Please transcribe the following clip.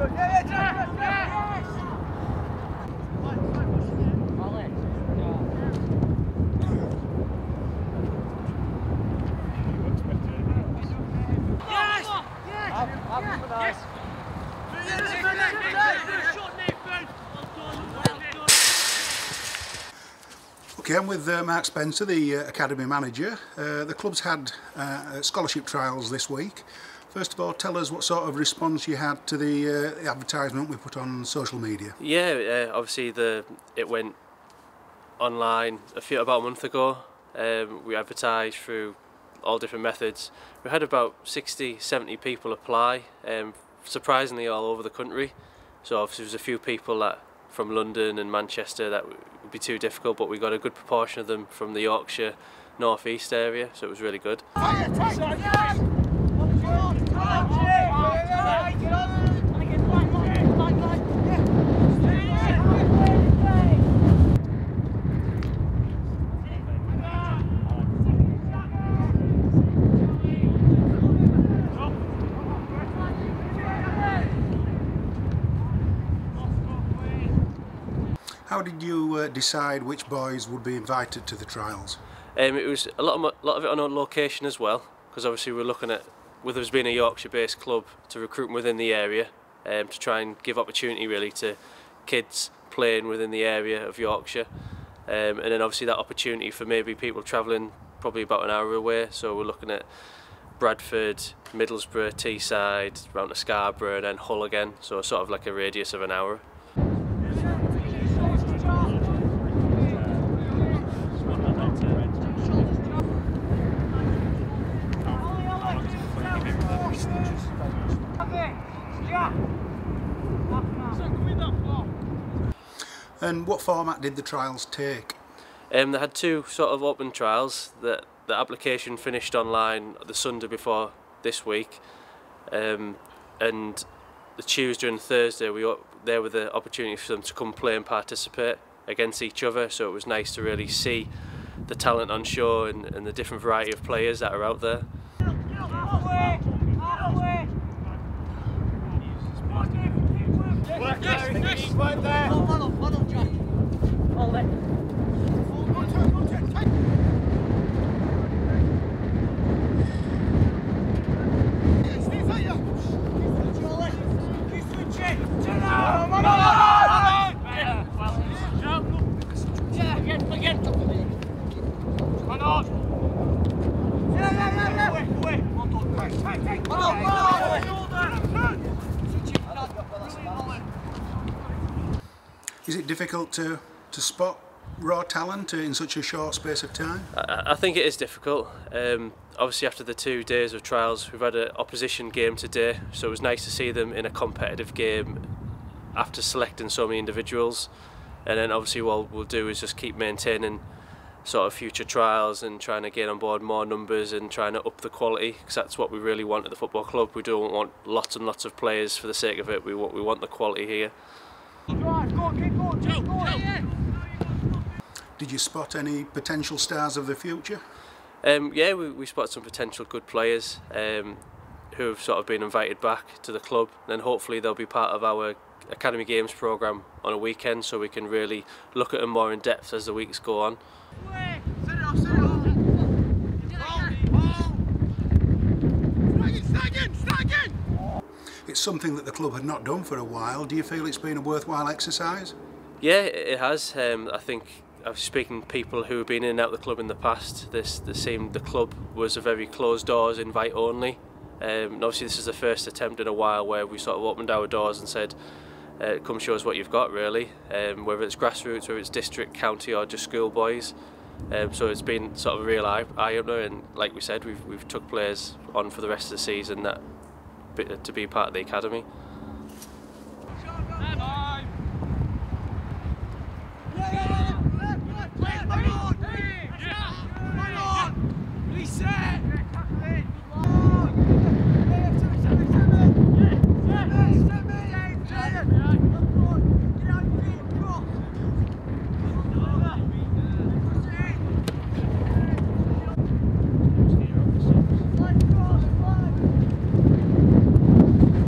Okay, I'm with uh, Mark Spencer, the uh, Academy Manager. Uh, the club's had uh, scholarship trials this week First of all, tell us what sort of response you had to the, uh, advertisement we put on social media. Yeah, uh, obviously the it went online a few about a month ago. Um, we advertised through all different methods. We had about 60, 70 people apply, um, surprisingly all over the country. So obviously there's a few people that from London and Manchester that would be too difficult, but we got a good proportion of them from the Yorkshire North East area, so it was really good. How did you uh, decide which boys would be invited to the trials? Um, it was a lot of, lot of it on location as well, because obviously we're looking at, with us being a Yorkshire-based club, to recruit within the area, um, to try and give opportunity really to kids playing within the area of Yorkshire, um, and then obviously that opportunity for maybe people travelling probably about an hour away. So we're looking at Bradford, Middlesbrough, Teesside, round to Scarborough, and then Hull again. So sort of like a radius of an hour. And what format did the trials take? Um, they had two sort of open trials. The, the application finished online the Sunday before this week, um, and the Tuesday and Thursday we there were the opportunity for them to come play and participate against each other. So it was nice to really see the talent on show and, and the different variety of players that are out there. Is it difficult to, to spot raw talent in such a short space of time? I, I think it is difficult. Um, obviously, after the two days of trials, we've had an opposition game today, so it was nice to see them in a competitive game after selecting so many individuals. And then, obviously, what we'll do is just keep maintaining sort of future trials and trying to get on board more numbers and trying to up the quality because that's what we really want at the football club. We don't want lots and lots of players for the sake of it. We want we want the quality here. Did you spot any potential stars of the future? Um, yeah, we, we spotted some potential good players um, who have sort of been invited back to the club and hopefully they'll be part of our Academy Games programme on a weekend so we can really look at them more in depth as the weeks go on. It's something that the club had not done for a while. Do you feel it's been a worthwhile exercise? Yeah, it has. Um, I think I've speaking to people who have been in and out of the club in the past. This the same. The club was a very closed doors, invite only. Um, and obviously, this is the first attempt in a while where we sort of opened our doors and said, uh, "Come show us what you've got." Really, um, whether it's grassroots, whether it's district, county, or just schoolboys. Um, so it's been sort of a real eye, eye opener, and like we said, we've we've took players on for the rest of the season that to be part of the academy.